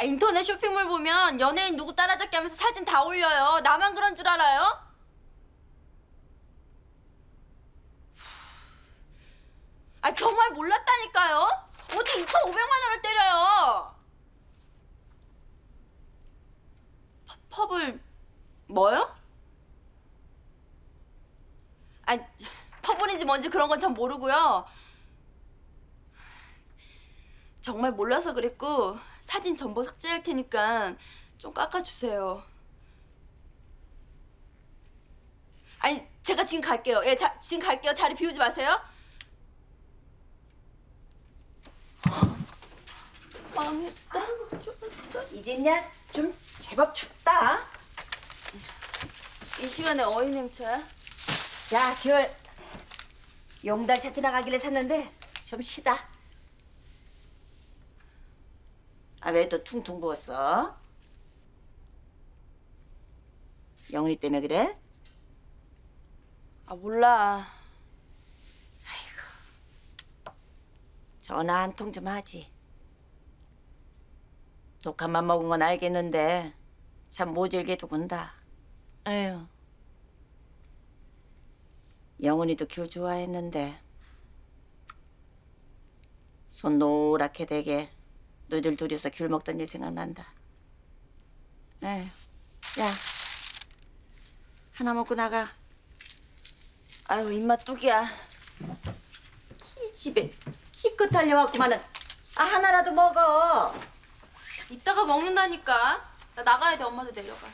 아, 인터넷 쇼핑몰 보면 연예인 누구 따라잡기 하면서 사진 다 올려요. 나만 그런 줄 알아요? 아 정말 몰랐다니까요. 어떻게 2,500만 원을 때려요? 퍼, 펍을 뭐요? 아 퍼블인지 뭔지 그런 건 전 모르고요. 정말 몰라서 그랬고 사진 전부 삭제할 테니까 좀 깎아주세요. 아니 제가 지금 갈게요. 예, 자, 지금 갈게요. 자리 비우지 마세요. 망했다. 쫄았다. 이제냐 좀 제법 춥다. 이 시간에 어인 행차야? 야, 겨울 용달차 지나가길래 샀는데 좀 쉬다. 아, 왜 또 퉁퉁 부었어? 영훈이 때문에 그래? 아 몰라. 전화 한 통 좀 하지. 독한만 먹은 건 알겠는데 참 모질게 두군다. 에휴. 영훈이도 귤 좋아했는데 손 노랗게 되게 너희들 둘이서 귤 먹던 일 생각난다. 에휴. 야, 하나 먹고 나가. 아유 입맛 뚝이야. 이 집에 기껏 달려왔구만은. 아 하나라도 먹어. 이따가 먹는다니까. 나 나가야 돼. 엄마도 내려가.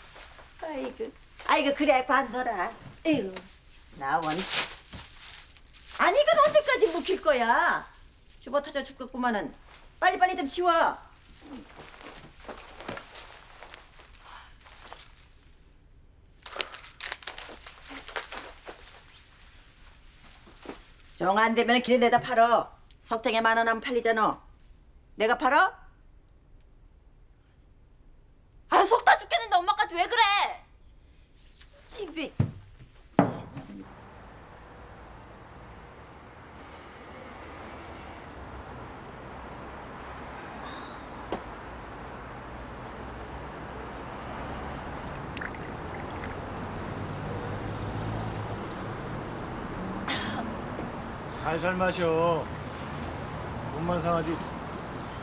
아이고, 아이고 그래 관둬라. 에휴, 나원. 아니 이건 언제까지 묵힐 거야? 주버 터져 죽겠구만은. 빨리빨리 좀 치워. 정 안 되면 길에 내다 팔어. 석장에 만 원 하면 팔리잖아. 내가 팔어? 아 속 다 죽겠는데 엄마까지 왜 그래? 집이. 살살 마셔. 몸만 상하지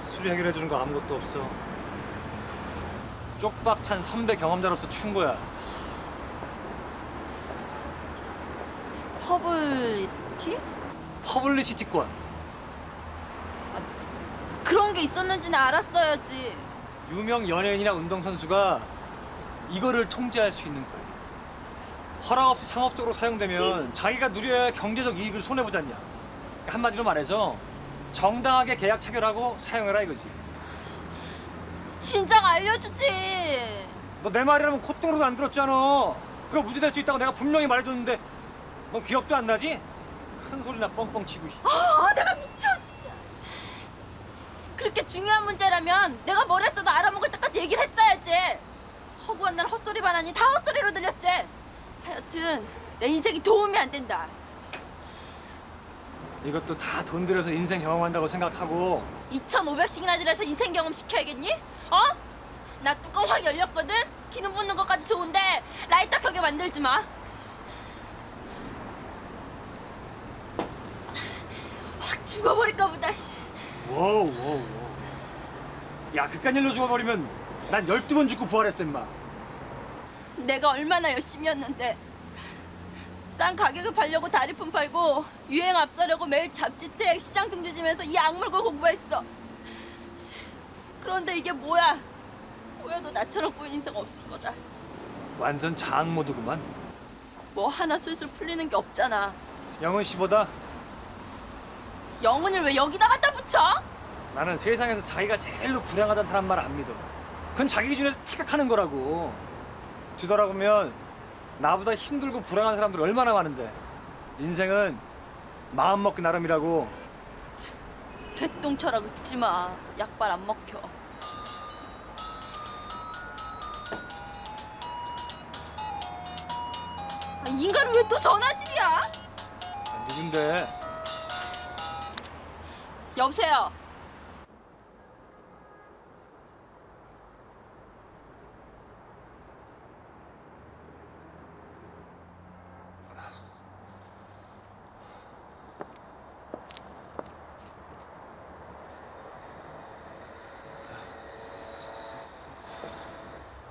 술이 해결해 주는 거 아무것도 없어. 쪽박 찬 선배 경험자로서 충고야. 퍼블리티? 퍼블리시티권. 그런 게 있었는지는 알았어야지. 유명 연예인이나 운동선수가 이거를 통제할 수 있는 거야. 허락 없이 상업적으로 사용되면 자기가 누려야 할 경제적 이익을 손해보지 않냐. 한마디로 말해서 정당하게 계약 체결하고 사용해라 이거지. 진작 알려주지. 너 내 말이라면 콧등으로도 안 들었잖아. 그거 문제될 수 있다고 내가 분명히 말해줬는데 넌 기억도 안 나지? 큰 소리나 뻥뻥 치고. 씨. 아 내가 미쳐 진짜. 그렇게 중요한 문제라면 내가 뭘 했어도 알아먹을 때까지 얘기를 했어야지. 허구한 날 헛소리만 하니 다 헛소리로 들렸지. 하여튼 내 인생에 도움이 안 된다. 이것도 다 돈 들여서 인생 경험한다고 생각하고 2,500씩이나 들여서 인생 경험 시켜야겠니? 어? 나 뚜껑 확 열렸거든? 기름 붓는 것까지 좋은데 라이터 켜게 만들지 마. 확 죽어버릴까 보다. 씨. 워우 워우 워우 야 그깟 일로 죽어버리면 난 12번 죽고 부활했어 임마 내가 얼마나 열심히 했는데 싼 가격에 팔려고 다리품 팔고 유행 앞서려고 매일 잡지책 시장 등주지면서 이 악물고 공부했어. 그런데 이게 뭐야? 보여도 나처럼 꾸인 인생 없을 거다. 완전 자학 모드구만. 뭐 하나 술술 풀리는 게 없잖아. 영은 씨보다? 영혼을 왜 여기다 갖다 붙여? 나는 세상에서 자기가 제일로 불행하다는 사람 말 안 믿어. 그건 자기 기준에서 착각하는 거라고. 뒤돌아보면 나보다 힘들고 불행한 사람들 얼마나 많은데. 인생은 마음 먹기 나름이라고. 개똥처럼 웃지 마. 약발 안 먹혀. 아, 이 인간은 왜 또 전화질이야? 아, 누군데. 여보세요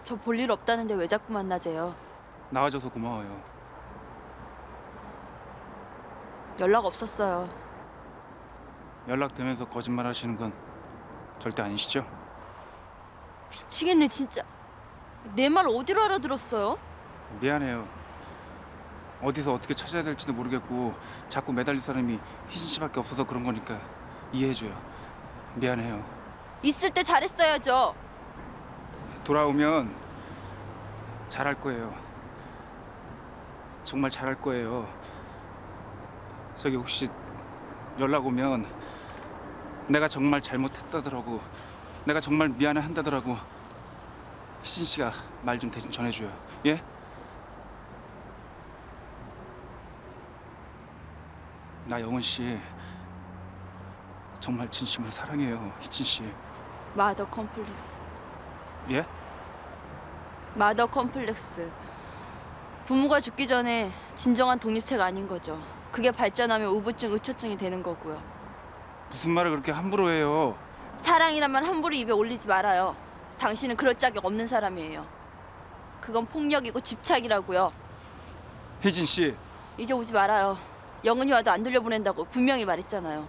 저 볼 일 없다는데 왜 자꾸 만나재요? 나와줘서 고마워요. 연락 없었어요. 연락되면서 거짓말 하시는 건 절대 아니시죠? 미치겠네 진짜. 내 말 어디로 알아들었어요? 미안해요. 어디서 어떻게 찾아야 될지도 모르겠고 자꾸 매달릴 사람이 희진 씨밖에 없어서 그런 거니까 이해해줘요. 미안해요. 있을 때 잘했어야죠. 돌아오면 잘할 거예요. 정말 잘할 거예요. 저기 혹시 연락 오면 내가 정말 잘못했다더라고. 내가 정말 미안해 한다더라고. 희진 씨가 말 좀 대신 전해줘요. 예? 나 영은 씨 정말 진심으로 사랑해요, 희진 씨. mother complex. 예? mother complex. 부모가 죽기 전에 진정한 독립체가 아닌 거죠. 그게 발전하면 의부증, 의처증이 되는 거고요. 무슨 말을 그렇게 함부로 해요? 사랑이란 말 함부로 입에 올리지 말아요. 당신은 그럴 자격 없는 사람이에요. 그건 폭력이고 집착이라고요. 희진 씨. 이제 오지 말아요. 영은이 와도 안 돌려보낸다고 분명히 말했잖아요.